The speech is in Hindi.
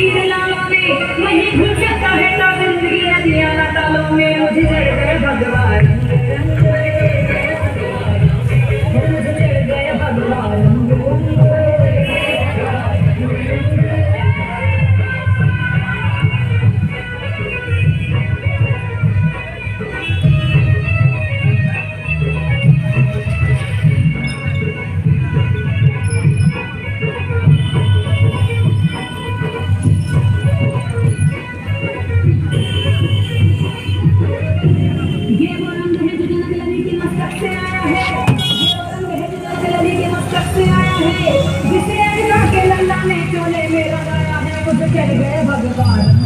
तीर लालों सकता है ज़िंदगी भगवान। ने मेरा नया है कुछ चल गए भगवान।